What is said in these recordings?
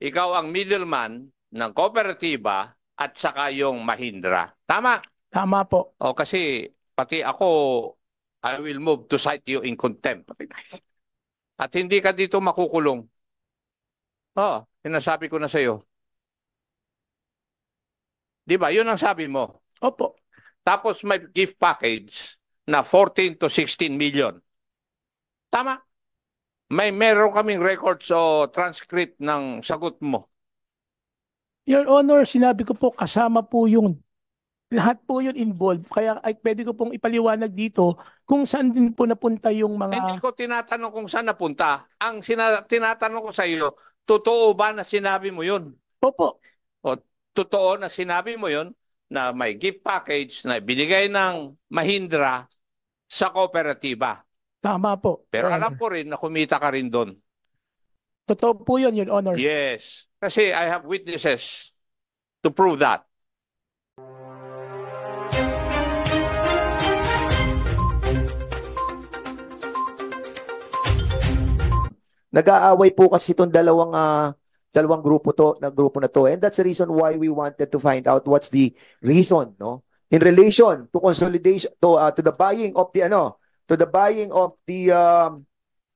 ikaw ang middleman ng kooperatiba at saka yung Mahindra. Tama? Tama po. O kasi pati ako, I will move to cite you in contempt. At hindi ka dito makukulong. Oh, sinasabi ko na sa iyo. 'Di ba? 'Yun ang sabi mo. Opo. Tapos may gift package na 14 to 16 million. Tama? May meron kaming records o transcript ng sagot mo. Your Honor, sinabi ko po kasama po yung lahat po yun involved. Kaya ay pwede ko pong ipaliwanag dito kung saan din po napunta yung Hindi mga ko tinatanong kung saan napunta. Ang sina- tinatanong ko sa iyo, totoo ba na sinabi mo 'yun? Opo. Totoo na sinabi mo 'yun na may gift package na binigay ng Mahindra sa kooperatiba. Tama po. Pero Your alam Honor. ko rin na kumita ka rin doon. Totoo po yun, Your Honor. Yes. Kasi I have witnesses to prove that. Nag-aaway po kasi itong dalawang ah, dalawang grupo to, na grupo na to. And that's the reason why we wanted to find out what's the reason, no? In relation to consolidation to uh, to the buying of the ano, to the buying of the um,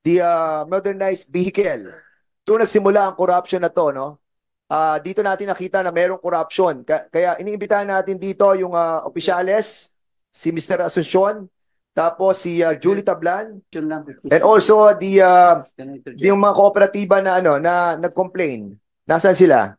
the uh, modernized vehicle. Doon nagsimula ang corruption na to, no? Ah, dito natin nakita na mayroong corruption. Ka- Kaya iniimbitahan natin dito yung uh, opisyales, si Mr. Asuncion, tapos si uh, Julie Tablan, and also the uh, yung mga kooperatiba na ano na nag-complain. Nasaan sila?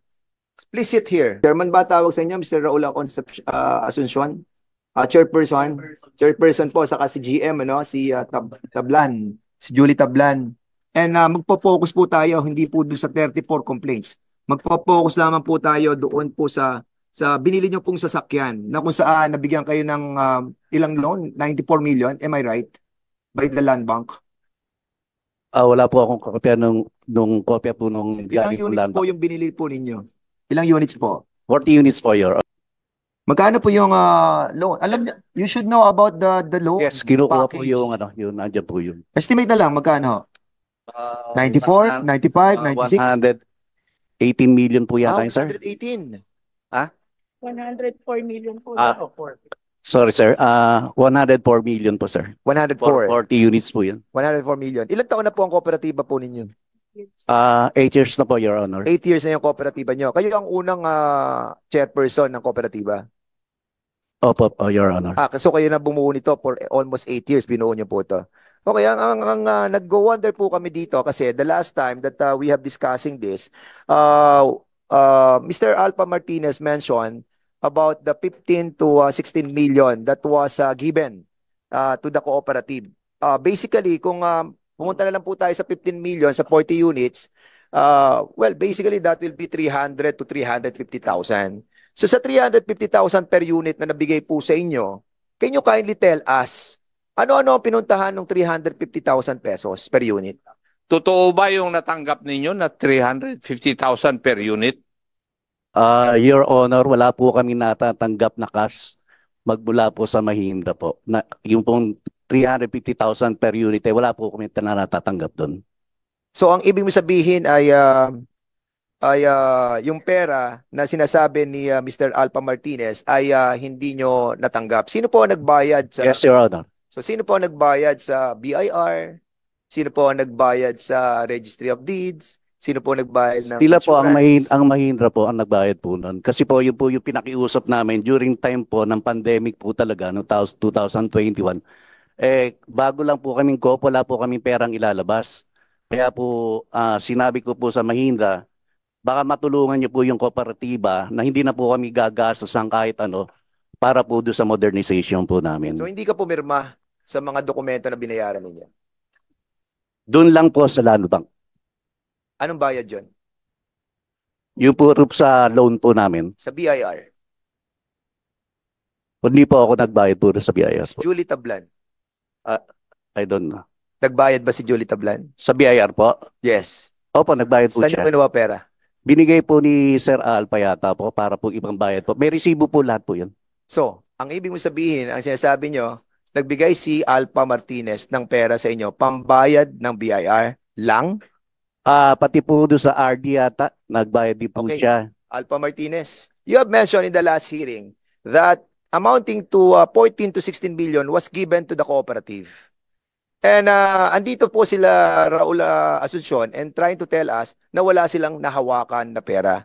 Please sit here. Chairman ba tawag sa inyo, Mr. Raul Concepcion, uh, Asuncion? Uh, chairperson. Chairperson po saka si GM ano, si uh, Tab- Tablan, si Julie Tablan. And uh, magpo-focus po tayo hindi po doon sa 34 complaints. Magpo-focus lamang po tayo doon po sa sa binili niyo pong sasakyan na kung saan nabigyan kayo ng um, ilang loan, 94 million, am I right? By the Land Bank. Ah, wala po akong kopya nung nung kopya po nung Ilang units po yung binili po ninyo? Ilang units po? 40 units po your Magkano po yung ah, loan? Alam niyo, you should know about the the loan. Yes, kinukuha po package. yung ano, yung nandiyan po yun. Estimate na lang magkano? Ah, 94, 95, 96? 118 million po Ah, yata yun, sir. 118. 104 million po. Ah. Sorry, sir. Ah, 104 million po, sir. 104. For 40 units po yun. 104 million. Ilang taon na po ang kooperatiba po ninyo? Ah, 8 years na po, Your Honor. 8 years na yung kooperatiba nyo. Kayo ang unang ah, chairperson ng kooperatiba. Opo, oh, Your Honor. Ah, so kayo na bumuo nito for almost 8 years, binuo nyo po ito. Okay, ang, ang, ang ah, nag-go wonder po kami dito kasi the last time that ah, we have discussing this, uh, uh, Mr. Alpha Martinez mentioned about the 15 to ah, 16 million that was ah, given ah, to the cooperative. Ah, basically, kung ah, pumunta na lang po tayo sa 15 million sa 40 units, uh, well, basically that will be 300 to 350,000. So sa 350,000 per unit na nabigay po sa inyo, can you kindly tell us, ano-ano ang pinuntahan ng 350,000 pesos per unit? Totoo ba yung natanggap ninyo na 350,000 per unit? Ah, Your Honor, wala po kami natatanggap na cash magmula po sa Mahindra po. Na, yung pong 350,000 per unit, eh, wala po kami na natatanggap doon. So ang ibig mo sabihin ay ah, ay ah, yung pera na sinasabi ni ah, Mr. Alpha Martinez ay ah, hindi nyo natanggap. Sino po ang nagbayad sa Yes, Your Honor. So sino po ang nagbayad sa BIR? Sino po ang nagbayad sa Registry of Deeds? Sino po nagbayad ng Sila po ang mahin ang Mahindra po ang nagbayad po noon. Kasi po yun po yung pinakiusap namin during time po ng pandemic po talaga no 2021. Eh bago lang po kaming ko, wala po kaming perang ilalabas. Kaya po ah, sinabi ko po sa Mahindra, baka matulungan niyo po yung kooperatiba na hindi na po kami gagastos ng kahit ano para po doon sa modernization po namin. So hindi ka pumirma sa mga dokumento na binayaran ninyo. Doon lang po sa Land Bank. Anong bayad yon? Yung po proof sa loan po namin. Sa BIR. Hindi po ako nagbayad po sa BIR po. Julie Tablan. I don't know. Nagbayad ba si Julie Tablan? Sa BIR po? Yes. Opo, nagbayad po Saan niyo siya. kinuha pera? Binigay po ni Sir Alpa yata po para po ibang bayad po. May resibo po lahat po yun. So, ang ibig mo sabihin, ang sinasabi nyo, nagbigay si Alpha Martinez ng pera sa inyo, pambayad ng BIR lang? Ah, pati po doon sa RD yata, nagbayad din po Okay. siya. Alpha Martinez, you have mentioned in the last hearing that amounting to uh, 14 to 16 billion was given to the cooperative. And uh, andito po sila Raul uh, Asuncion and trying to tell us na wala silang nahawakan na pera.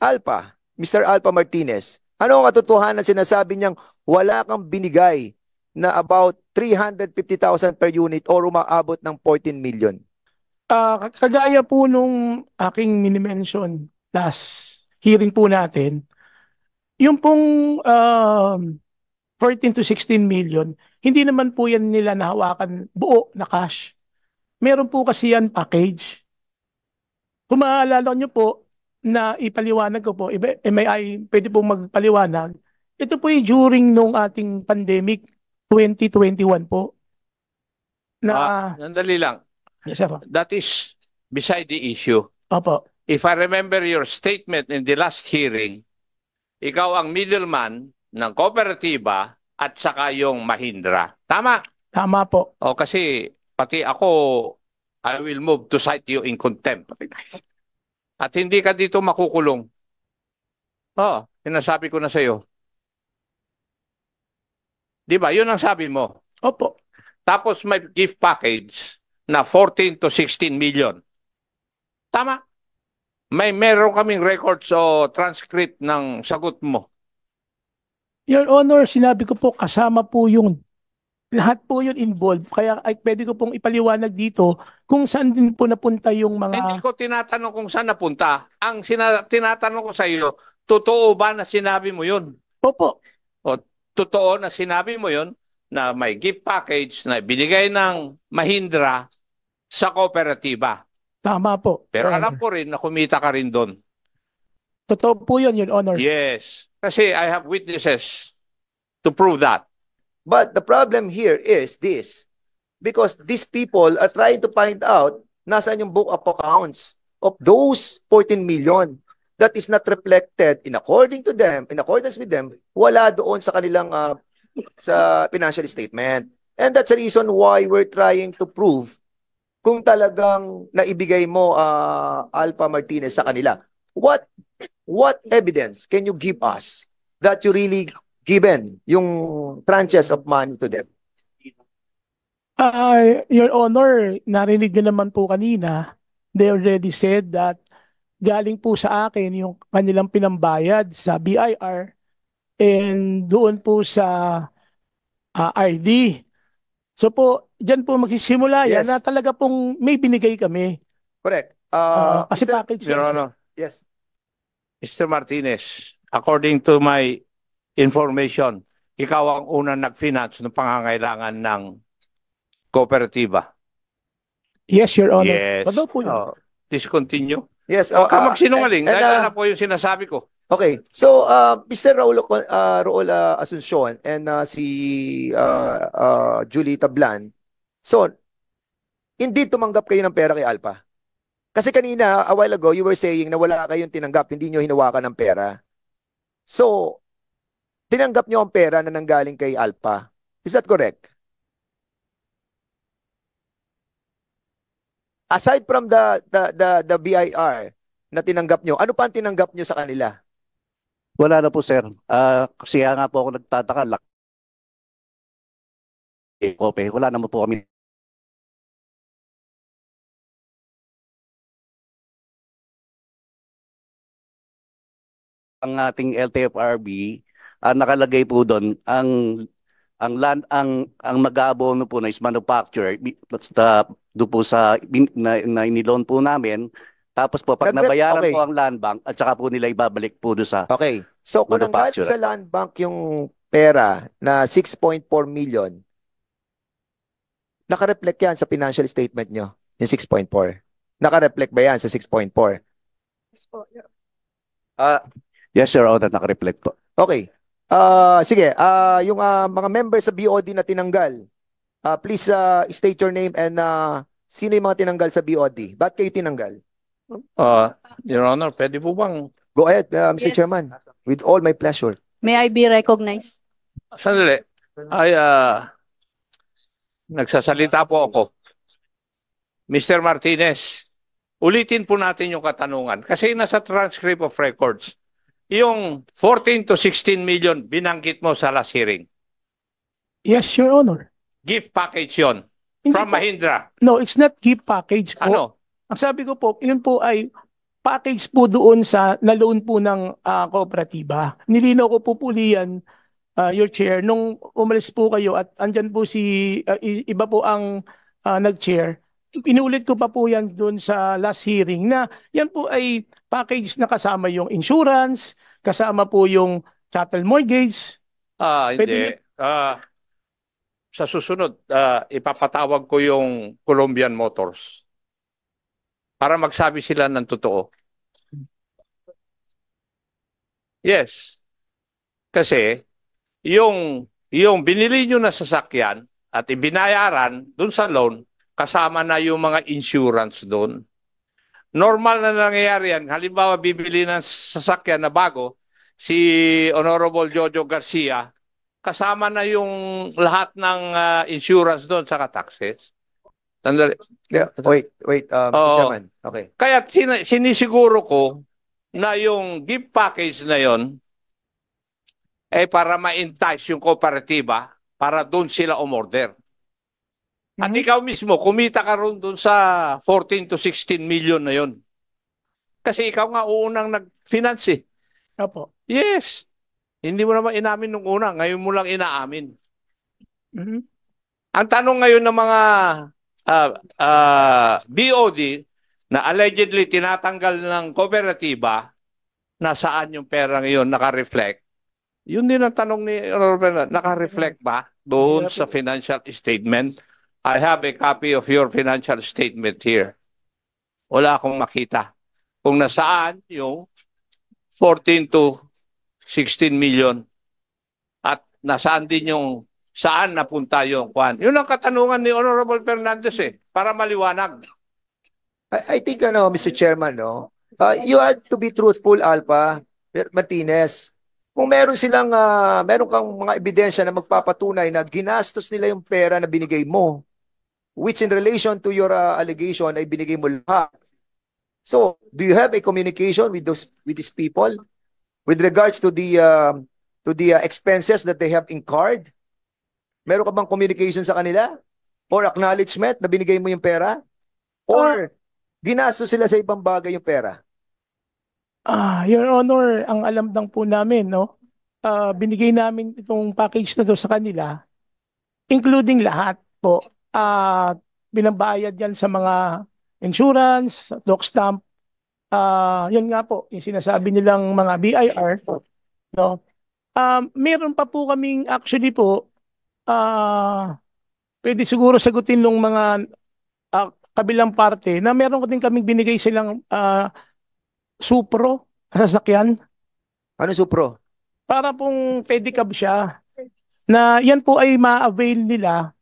Alpha, Mr. Alpha Martinez, ano ang katotohanan sinasabi niyang wala kang binigay na about 350,000 per unit or umaabot ng 14 million? Ah, kagaya po nung aking minimension last hearing po natin, yung pong um, 14 to 16 million, hindi naman po yan nila nahawakan buo na cash. Meron po kasi yan package. Kung maaalala nyo po, na ipaliwanag ko po, iba- MII, pwede po magpaliwanag, ito po yung during nung ating pandemic 2021 po. Na, Ah, sandali lang. yes, sir. That is beside the issue. Opo. If I remember your statement in the last hearing, ikaw ang middleman ng kooperatiba at saka yung Mahindra. Tama? Tama po. O kasi pati ako, I will move to cite you in contempt. At hindi ka dito makukulong. Oo, sinasabi ko na sa iyo. Di ba? Yun ang sabi mo. Opo. Tapos may gift package na 14 to 16 million. Tama? May meron kaming records o transcript ng sagot mo. Your Honor, sinabi ko po kasama po yun. Lahat po yun involved. Kaya ay, pwede ko pong ipaliwanag dito kung saan din po napunta yung Hindi mga... ko tinatanong kung saan napunta. Ang sina- tinatanong ko sa iyo, totoo ba na sinabi mo yun? Opo. Totoo na sinabi mo yun na may gift package na binigay ng Mahindra sa kooperatiba. Tama po. Pero alam ko rin na kumita ka rin doon. Totoo po yun, Your Honor. Yes. Kasi I have witnesses to prove that. But the problem here is this. Because these people are trying to find out nasaan yung book of accounts of those 14 million that is not reflected in according to them, in accordance with them, wala doon sa kanilang uh, sa financial statement. And that's the reason why we're trying to prove kung talagang naibigay mo uh, Alpha Martinez sa kanila. What what evidence can you give us that you really given yung tranches of money to them? Ah, Your Honor, narinig nyo naman po kanina, they already said that galing po sa akin yung kanilang pinambayad sa BIR and doon po sa ah, RD. So po, dyan po magsisimula yan Yes. na talaga pong may binigay kami. Correct. Ah, Uh, kasi Mr. package Your yan. Honor, Yes. Mr. Martinez, according to my information, ikaw ang unang nag-finance ng pangangailangan ng kooperatiba. Yes, Your Honor. Yes. Totoo po yun. Oh, please continue. Yes. Huwag ka uh, magsinungaling. dahil uh, alam po yung sinasabi ko. Okay. So, uh, Mr. Raul, uh, Raul uh, Asuncion and uh, si uh, uh, Julie Tablan. So, hindi tumanggap kayo ng pera kay Alpha. Kasi kanina, a while ago, you were saying na wala kayong tinanggap, hindi nyo hinawakan ng pera. So, tinanggap nyo ang pera na nanggaling kay Alpha. Is that correct? Aside from the the the, the BIR na tinanggap nyo, ano pa ang tinanggap nyo sa kanila? Wala na po, sir. Ah, kasi nga po ako nagtataka. Lak eh. Wala naman po kami. Ang ating LTFRB, ah, nakalagay po doon ang ang land ang ang mag-aabono po na is manufacturer that's the do po sa bin- na, na iniloan po namin tapos po pag nabayaran okay. po ang land bank at saka po nila ibabalik po do sa Okay. So kung nanggaling sa land bank yung pera na 6.4 million, naka-reflect yan sa financial statement nyo, yung 6.4. Naka-reflect ba yan sa 6.4? Ah, yes, Your Honor, naka-reflect po. Okay. Ah, sige, ah yung ah, mga members sa BOD na tinanggal, ah please ah, state your name and ah, sino yung mga tinanggal sa BOD? Ba't kayo tinanggal? Uh, Your Honor, pwede po bang Go ahead, ah, Mr. Yes. Chairman. With all my pleasure. May I be recognized? Sandali. Ay, ah, nagsasalita po ako. Mr. Martinez, ulitin po natin yung katanungan. Kasi nasa transcript of records, yung 14 to 16 million binanggit mo sa last hearing. Yes, Your Honor. Gift package yon Hindi from po- Mahindra. No, it's not gift package po. Ano? Ang sabi ko po, yun po ay package po doon sa na-loan po ng ah, kooperatiba. Nilinaw ko po po yan, ah, your chair, nung umalis po kayo at andyan po si, i- iba po ang ah, nag-chair. Pinulit ko pa po yan doon sa last hearing na yan po ay package na kasama yung insurance, kasama po yung chattel mortgage. Ah, hindi. Pwede Ah, sa susunod, ah, ipapatawag ko yung Colombian Motors para magsabi sila ng totoo. Yes. Kasi yung yung binili nyo na sasakyan at ibinayaran dun sa loan, kasama na yung mga insurance doon. Normal na nangyayari yan. Halimbawa, bibili ng sasakyan na bago, si Honorable Jojo Garcia, kasama na yung lahat ng ah, insurance doon sa taxes. Sandali. Yeah, wait, wait, uh. Oo. Chairman. Okay. Kaya sin- sinisiguro ko na yung gift package na yon eh para ma-entice yung kooperatiba para doon sila umorder. At Mhm. ikaw mismo, kumita ka ron doon sa 14 to 16 million na yon. Kasi ikaw nga uunang nag-finance eh. Opo. Yes. Hindi mo naman inamin nung una, ngayon mo lang inaamin. Mhm. Ang tanong ngayon ng mga ah, ah, BOD na allegedly tinatanggal ng kooperatiba, nasaan yung pera ngayon naka-reflect? Yun din ang tanong ni Honorable, naka-reflect ba doon sa financial statement? I have a copy of your financial statement here. Wala akong makita. Kung nasaan yung 14 to 16 million at nasaan din yung saan napunta yung kwan. Yun ang katanungan ni Honorable Fernandez eh, para maliwanag. I, I think, ano, Mr. Chairman, no, uh, you had to be truthful, Alpha Martinez. Kung meron silang, ah, meron kang mga ebidensya na magpapatunay na ginastos nila yung pera na binigay mo, which in relation to your ah, allegation ay binigay mo lahat. So, do you have a communication with those with these people with regards to the um, to the ah, expenses that they have incurred? Meron ka bang communication sa kanila? Or acknowledgement na binigay mo yung pera? Or ginastos sila sa ibang bagay yung pera? Ah, Your Honor, ang alam lang po namin, no? ah, binigay namin itong package na to sa kanila, including lahat po. Ah, binabayad yan sa mga insurance, doc stamp. Ah, yun nga po, yung sinasabi nilang mga BIR, no? Um, meron pa po kaming actually po, ah, pwede siguro sagutin ng mga ah, kabilang parte na meron din kaming binigay silang ah, Supro, sasakyan, Ano supro? para pong pedicab siya na yan po ay ma-avail nila,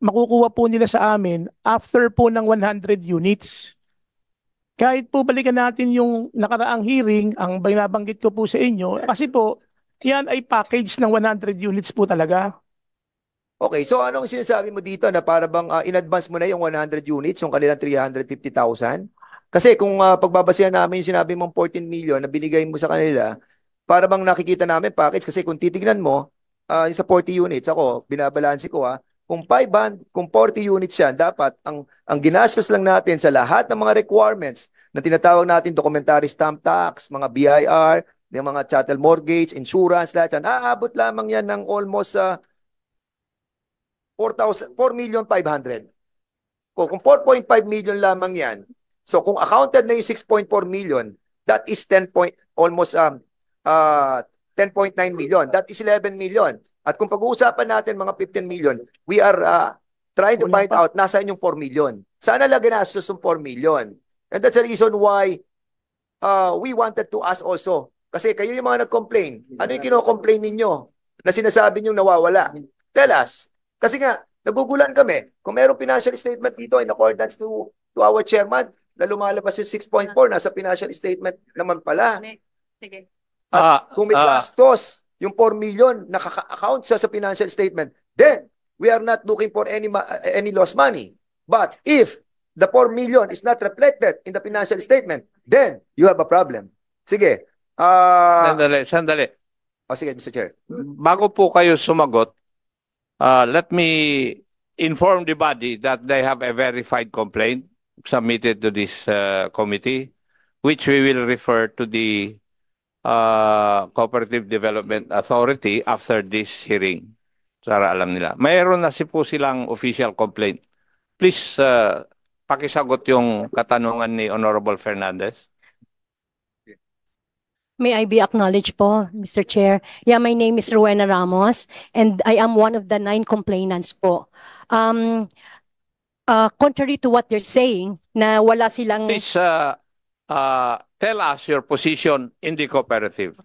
makukuha po nila sa amin after po ng 100 units. Kahit po balikan natin yung nakaraang hearing, ang binabanggit ko po sa inyo, kasi po, yan ay package ng 100 units po talaga. Okay, so anong sinasabi mo dito na para bang ah, in-advance mo na yung 100 units, yung kanilang 350,000? Kasi kung ah, pagbabasihan namin yung sinabi mong 14 million na binigay mo sa kanila, para bang nakikita namin package kasi kung titignan mo, yung sa 40 units, ako, binabalansi ko ha, kung 500, kung 40 units yan, dapat ang ang ginastos lang natin sa lahat ng mga requirements na tinatawag natin documentary stamp tax, mga BIR, yung mga chattel mortgage, insurance, lahat yan, aabot lamang yan ng almost sa 4,000 4 million 500. Kung, kung 4.5 million lamang yan, so kung accounted na yung 6.4 million, that is 10 point, almost um, uh, 10.9 million. That is 11 million. At kung pag-uusapan natin mga 15 million, we are uh, trying to find pa. out nasaan yung 4 million. Sana lang ginastos yung 4 million. And that's the reason why uh, we wanted to ask also. Kasi kayo yung mga nag-complain. Ano yung kino-complain ninyo na sinasabi nyo nawawala? Tell us. Kasi nga, nagugulan kami. Kung merong financial statement dito in accordance to, to our chairman, na lumalabas yung 6.4, nasa financial statement naman pala. Sige. Ah, Kung may ah, gastos, yung 4 million, nakaka-account siya sa financial statement, then we are not looking for any any lost money. But if the 4 million is not reflected in the financial statement, then you have a problem. Sige. Ah, Sandali, sandali. oh, sige, Mr. Chair. Bago po kayo sumagot, uh, let me inform the body that they have a verified complaint submitted to this uh, committee, which we will refer to the uh, Cooperative Development Authority after this hearing. Para alam nila. Mayroon na si po silang official complaint. Please, uh, pakisagot yung katanungan ni Honorable Fernandez. May I be acknowledged po, Mr. Chair? Yeah, my name is Rowena Ramos and I am one of the nine complainants po. Um, uh, contrary to what they're saying, na wala silang, Please, uh, uh, tell us your position in the cooperative.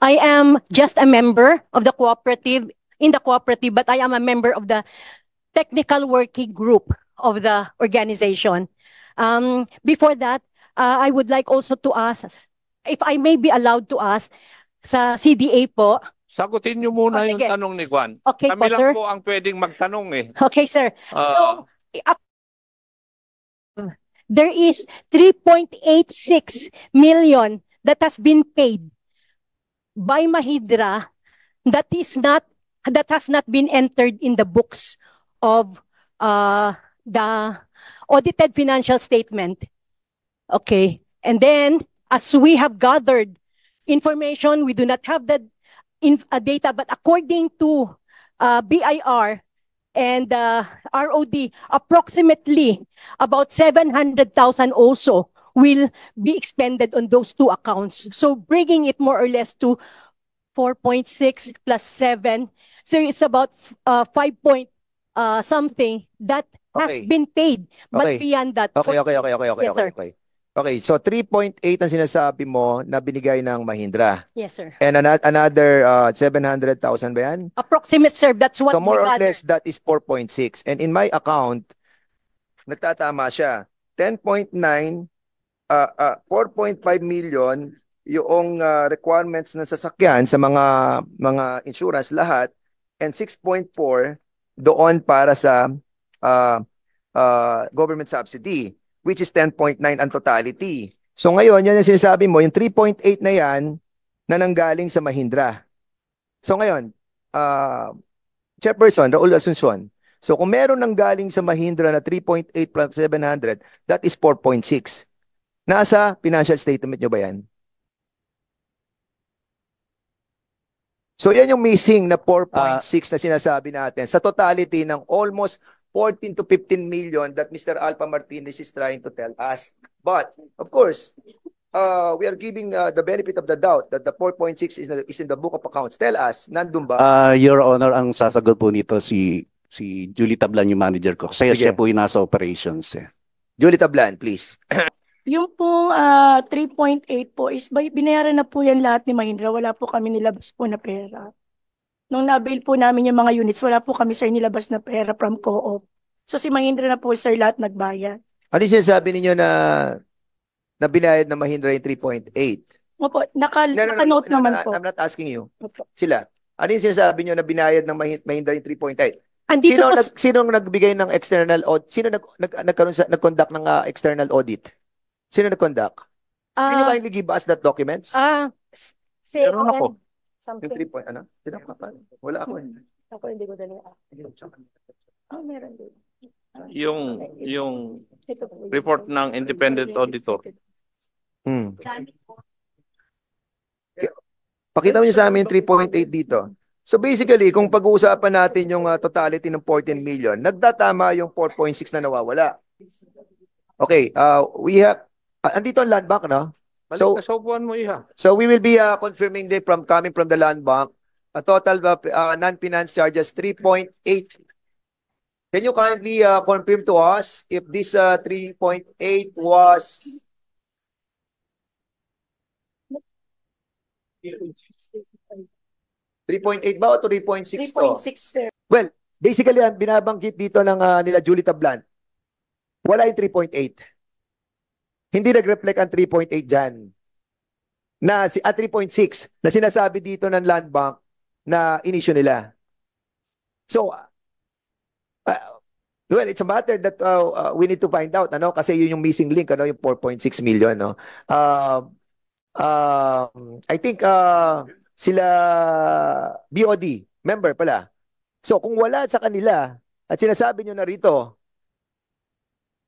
I am just a member of the cooperative, in the cooperative, but I am a member of the technical working group of the organization. Um, before that, uh, I would like also to ask, if I may be allowed to ask, sa CDA po, Sagutin niyo muna Oh, yung sige. tanong ni Juan. okay Kami po, lang sir? po ang pwedeng magtanong eh. Okay, sir. Ah, So, there is 3.86 million that has been paid by Mahidra that is not that has not been entered in the books of uh, the audited financial statement. Okay. And then, as we have gathered information, we do not have the in, uh, data, but according to uh, BIR, and uh, ROD, approximately about 700,000 also will be expended on those two accounts. So bringing it more or less to 4.6 plus 7. So it's about uh, 5 point uh, something that has Okay. been paid. But Okay. beyond that, Okay, okay, okay, okay, okay, Yes, okay. Okay. So 3.8 ang sinasabi mo na binigay ng Mahindra. yes, sir. And ano- another uh, 700,000 ba yan? Approximate, sir. That's what So more we or gathered. less, that is 4.6. And in my account, nagtatama siya. 10.9, uh, uh, 4.5 million yung uh, requirements ng sasakyan sa mga mga insurance lahat and 6.4 doon para sa uh, uh, government subsidy which is 10.9 ang totality. So ngayon, yan yung sinasabi mo, yung 3.8 na yan na nanggaling sa Mahindra. So ngayon, uh, Chairperson, Raul Asuncion. So kung meron nang galing sa Mahindra na 3.8 plus 700, that is 4.6. Nasa financial statement nyo ba yan? So yan yung missing na 4.6 na sinasabi natin sa totality ng almost 14 to 15 million that Mr. Alpha Martinez is trying to tell us. But of course, uh, we are giving uh, the benefit of the doubt that the 4.6 is, is in the book of accounts. Tell us, nandun ba? Ah, Your Honor, ang sasagot po nito si si Julie Tablan yung manager ko. Kasi Sige. siya po yung nasa operations eh. Julie Tablan, please. Yung pong ah, 3.8 po is by, binayaran na po yan lahat ni Mahindra. Wala po kami nilabas po na pera. Nung nabail po namin yung mga units, wala po kami sir nilabas na pera from co-op. So si Mahindra na po sir lahat nagbayad. Ano yung sinasabi ninyo na na binayad na Mahindra yung 3.8? Opo, naka, No, no, no, naka-note no, naman no, po. I'm not asking you. Opo. Sila. Ano yung sinasabi nyo na binayad ng Mahi- Mahindra yung 3.8? Andito Sino po, nag sino nagbigay ng external audit? Sino nag, nag nagkaroon sa nag-conduct ng ah, external audit? Sino nag-conduct? Can you kindly give us that documents? ah, s- say, Meron ako. Again, yung something. 3 point ano? Tinap ka pa. Wala ako. eh. Ako hindi ko dali. Oh, meron din. yung yung po. report ng independent auditor. Hmm. Pakita mo niyo sa amin yung 3.8 dito. So basically, kung pag-uusapan natin yung ah, totality ng 14 million, nagtatama yung 4.6 na nawawala. Okay, uh, we have, ah, andito ang land bank, no? So- Balik ka sa upuan mo, Iha. So we will be uh, confirming the from coming from the land bank, a total of uh, non-finance charges 3.8. Can you kindly uh, confirm to us if this uh, 3.8 was 3.8 ba o 3.6 to? 3.6 sir. Basically, ang binabanggit dito ng ah, nila Julie Tablan, wala yung 3.8. Hindi nag-reflect ang 3.8 dyan. Na, at 3.6 na sinasabi dito ng land bank na inisyo nila. So, ah, Well, it's a matter that uh, uh, we need to find out, ano, kasi yun yung missing link, ano, yung 4.6 million, no. Uh, um, I think uh, sila BOD, member pala. So, kung wala sa kanila, at sinasabi nyo na rito,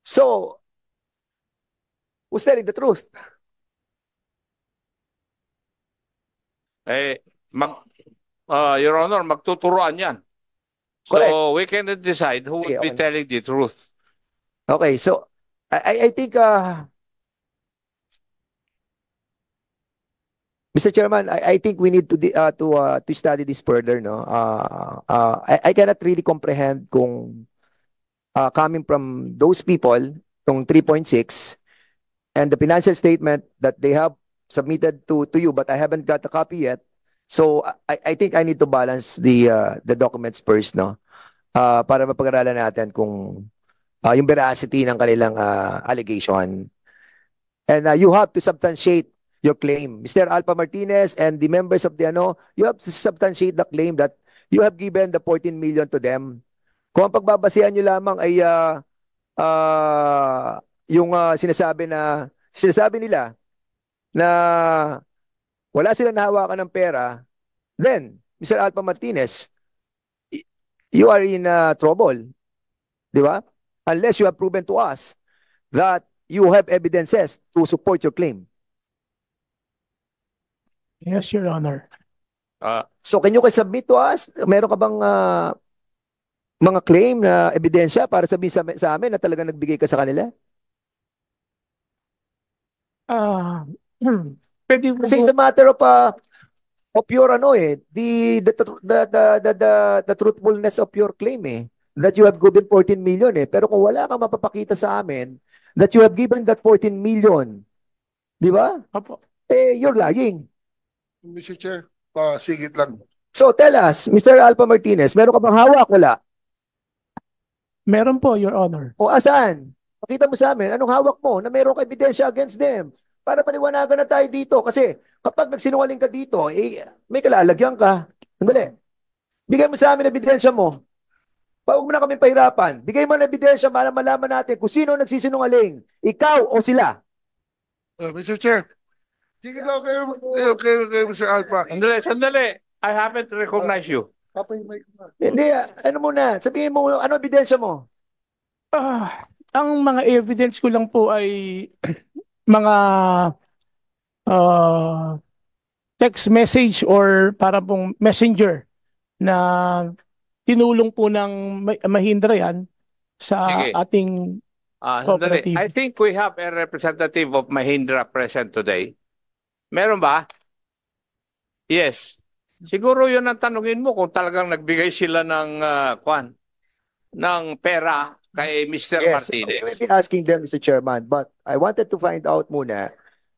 so, who's telling the truth? Eh, mag, uh, Your Honor, magtuturuan yan. So Correct. we can decide who Sige, would be okay. telling the truth. Okay, so, I, I- think, uh, Mr. Chairman, I, I think we need to uh, to uh, to study this further, no. Uh, uh, I, I cannot really comprehend kung uh, coming from those people, tong 3.6 and the financial statement that they have submitted to to you, but I haven't got a copy yet. So I I think I need to balance the uh, the documents first, no. Uh, para mapag-aralan natin kung uh, yung veracity ng kanilang uh, allegation. And uh, you have to substantiate your claim. Mr. Alpha Martinez and the members of the ano, you have to substantiate the claim that you have given the 14 million to them. Kung ang pagbabasihan nyo lamang ay uh, uh, yung uh, sinasabi na sinasabi nila na wala silang nahawakan ng pera, then Mr. Alpha Martinez, you are in uh, trouble. Di ba? Unless you have proven to us that you have evidences to support your claim. Yes, Your Honor. Uh, So can you submit to us? Meron ka bang ah, mga claim na ebidensya para sabihin sa, sa amin na talagang nagbigay ka sa kanila? Ah, pwede po Kasi it's a matter of uh, of your ano eh, the the the the the, the, the truthfulness of your claim eh that you have given 14 million eh. Pero kung wala kang mapapakita sa amin that you have given that 14 million, di ba? Opo. Eh, you're lying. Mr. Chair, pasigit lang. So tell us, Mr. Alpha Martinez, meron ka bang hawak? Wala. Meron po, Your Honor. O asan? Pakita mo sa amin, anong hawak mo na mayroong ka ebidensya against them? Para paliwanagan na tayo dito. Kasi kapag nagsinungaling ka dito, eh, may kalalagyan ka. Sandali. Bigay mo sa amin ebidensya mo. Pa- Huwag mo na kami pahirapan. Bigay mo na ebidensya para malaman natin kung sino nagsisinungaling. Ikaw o sila. Uh, Mr. Chair, sige lang kayo, kayo, kayo, kayo, Mr. Alpha. sandali, sandali. I haven't recognized you. Papa yung mic mo. Hindi, ano muna. Sabihin mo, ano ebidensya mo? Ah, ang mga evidence ko lang po ay mga ah, text message or para pong messenger na tinulong po ng Ma- Mahindra yan sa Sige. ating. Cooperative. I think we have a representative of Mahindra present today. Meron ba? Yes. Siguro yun ang tanungin mo kung talagang nagbigay sila ng ah, kwan ng pera kay Mr. Yes, Martinez. we will be asking them, Mr. Chairman, but I wanted to find out muna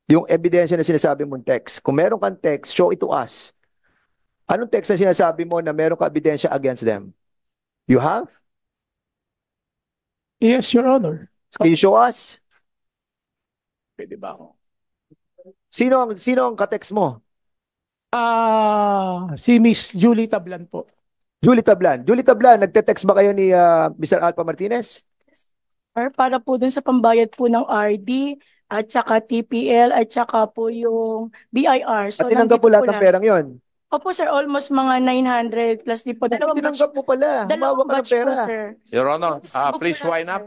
yung ebidensya na sinasabi mong text. Kung meron kang text, show it to us. Anong text na sinasabi mo na meron kang ebidensya against them? You have? Yes, Your Honor. Can you show us? Pwede ba ako? Sino ang sino ang ka-text mo? Ah, si Miss Julie Tablan po. Julie Tablan. Julie Tablan, nagte-text ba kayo ni ah, Mr. Alpha Martinez? Or para po dun sa pambayad po ng RD at saka TPL at saka po yung BIR. At tinanggap mo lahat po ng lang. perang yon. Opo sir, almost mga 900 plus di po. Dalawang batch, Tinanggap mo pala. dalawang Humawak ka ng batch po pera. sir. Your Honor, ah, opo please wind up.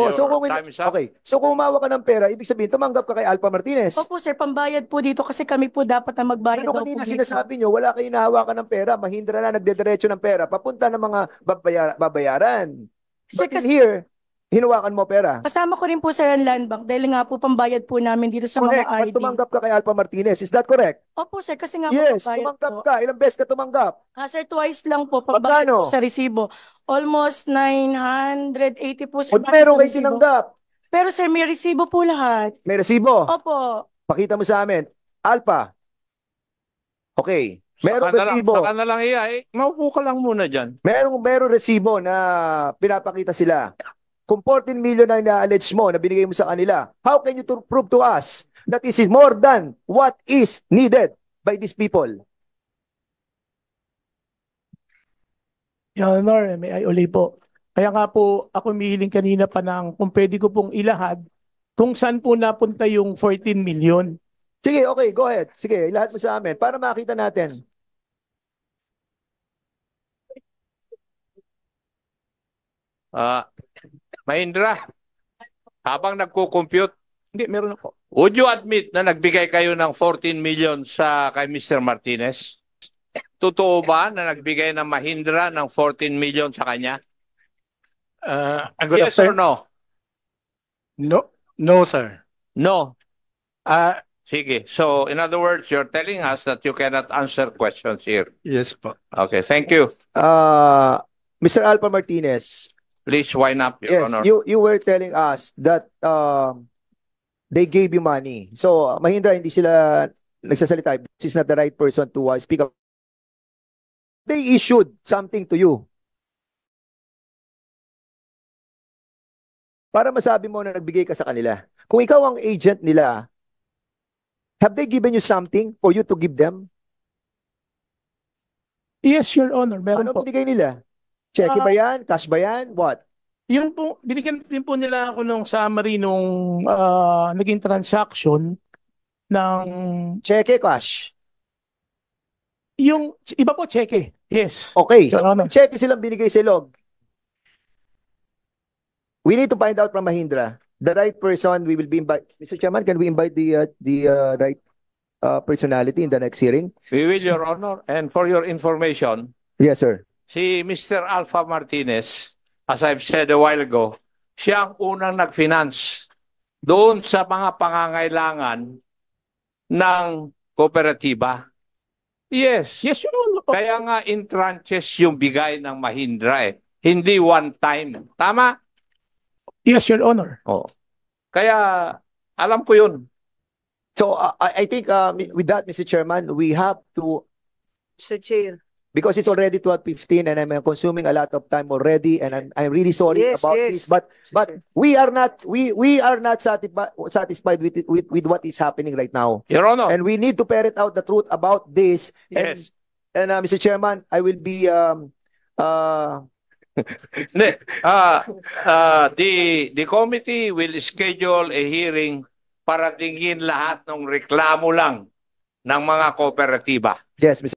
Oh, so kung time is up. Okay. So kung humawak ka ng pera, ibig sabihin tumanggap ka kay Alpha Martinez. Opo sir, pambayad po dito kasi kami po dapat na magbayad Ano daw po kanina dito. sinasabi nyo, wala kayo nahawakan ng pera, mahindra na nagdediretso ng pera, papunta ng mga babayar- babayaran. Sir, But in kasi- here, hinawakan mo pera. Kasama ko rin po sir ang land bank dahil nga po pambayad po namin dito sa Correct, mga RD. tumanggap ka kay Alpha Martinez. Is that correct? Opo sir, kasi nga po Yes, pambayad tumanggap po. ka. Ilang beses ka tumanggap? Ah, sir, twice lang po pambayad Magkano? po sa resibo. Almost 980 po sir. O meron resibo. tinanggap? Pero sir, may resibo po lahat. May resibo? Opo. Pakita mo sa amin. Alpha. Okay. Merong Saka na lang, resibo. saka na lang iya. Eh, maupo ka lang muna dyan. Merong merong resibo na pinapakita sila. Kung 14 million na ina-allege mo na binigay mo sa kanila, how can you to prove to us that this is more than what is needed by these people? Your Honor, may I uli po. Kaya nga po ako humihiling kanina pa ng kung pwede ko pong ilahad kung saan po napunta yung 14 million. Sige, okay, go ahead. Sige, lahat mo sa amin para makita natin. Ah, Mahindra, habang nagko-compute, Hindi, meron ako. would you admit na nagbigay kayo ng 14 million sa kay Mr. Martinez? Totoo ba na nagbigay ng Mahindra ng 14 million sa kanya? Uh, good Yes or no? No, no, sir. No. Uh, Sige. So, in other words, you're telling us that you cannot answer questions here. yes po. Okay, thank you. Uh, Mr. Alpha Martinez, Please wind up, Your yes, Honor. you you were telling us that um they gave you money. So, Mahindra, hindi sila nagsasalita. This is not the right person to uh, speak up. They issued something to you. Para masabi mo na nagbigay ka sa kanila. Kung ikaw ang agent nila, have they given you something for you to give them? Yes, Your Honor, meron Ano po. binigay nila? Cheque Ah. ba yan? Cash ba yan? What? Yung po, binigyan din po nila ako ng summary nung ah, naging transaction ng Cheque, cash. yung iba po cheque. Yes. Okay. So, cheque silang binigay sa log. We need to find out from Mahindra. The right person, we will be invite. Mr. Chairman, can we invite the uh, the uh, right uh, personality in the next hearing? We will, Your Honor. And for your information, Yes, sir. Si Mr. Alpha Martinez, as I've said a while ago, siya ang unang nag-finance doon sa mga pangangailangan ng kooperatiba. Yes. Yes, Your Honor. Kaya nga in tranches yung bigay ng Mahindra eh. Hindi one time. Tama? Yes, Your Honor. Oo. Kaya alam ko yun. So uh, I, I think uh, with that, Mr. Chairman, we have to Mr. Chair. Because it's already 12:15 and I'm uh, consuming a lot of time already and I'm I'm really sorry Yes, about yes. this but but we are not we we are not satisfied satisfied with, it- with with what is happening right now Your Honor. and we need to ferret out the truth about this and yes. and uh, Mr. Chairman I will be um uh. Ah, ah, the the committee will schedule a hearing para tingin lahat ng reklamo lang ng mga kooperatiba. yes Mr.